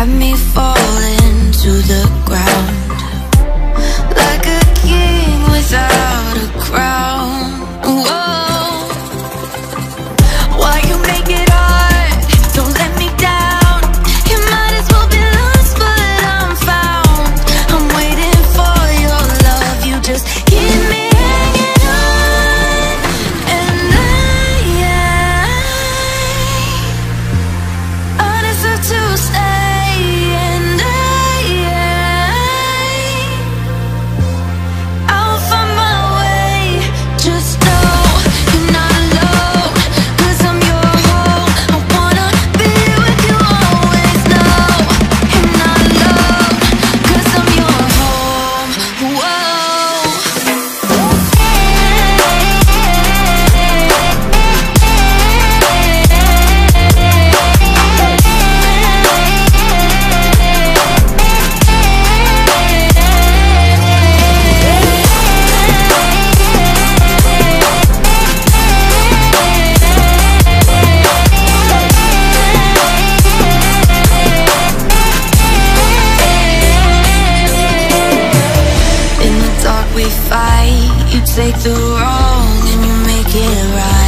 had me fall into the ground You take the wrong and you make it right.